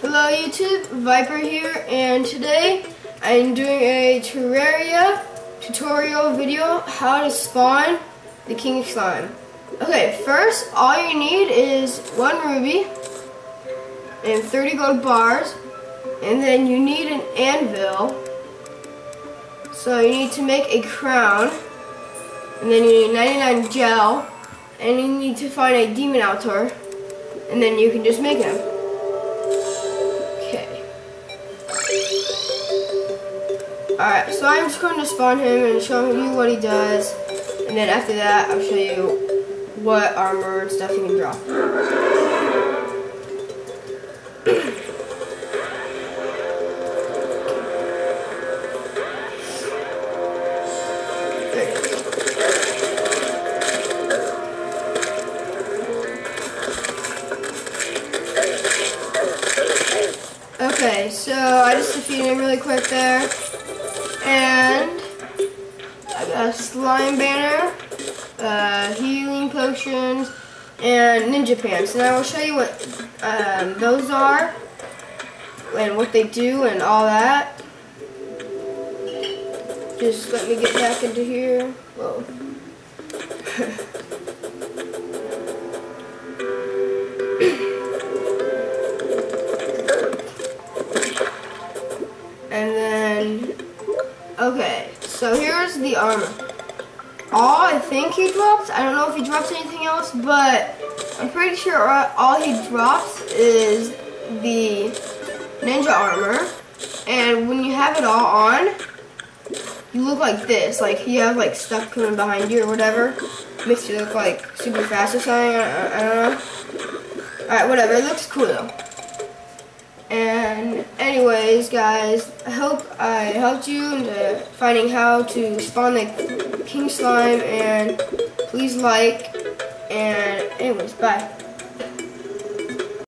Hello YouTube, Viper here, and today I'm doing a Terraria tutorial video how to spawn the king slime. Okay, first all you need is one ruby and 30 gold bars, and then you need an anvil. So you need to make a crown, and then you need 99 gel, and you need to find a demon altar, and then you can just make him. Alright, so I'm just going to spawn him and show you what he does. And then after that, I'll show you what armor and stuff he can drop. Okay, so I just defeated him really quick there. And I got a slime banner, uh, healing potions, and ninja pants. And I will show you what um, those are and what they do and all that. Just let me get back into here. Whoa. and then Okay, so here's the armor. All I think he drops, I don't know if he drops anything else, but I'm pretty sure all he drops is the ninja armor. And when you have it all on, you look like this. Like you have like stuff coming behind you or whatever. Makes you look like super fast or something. I, don't know. Alright, whatever. It looks cool though. And guys, I hope I helped you into finding how to spawn the king slime. And please like. And anyways, bye.